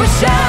with shouts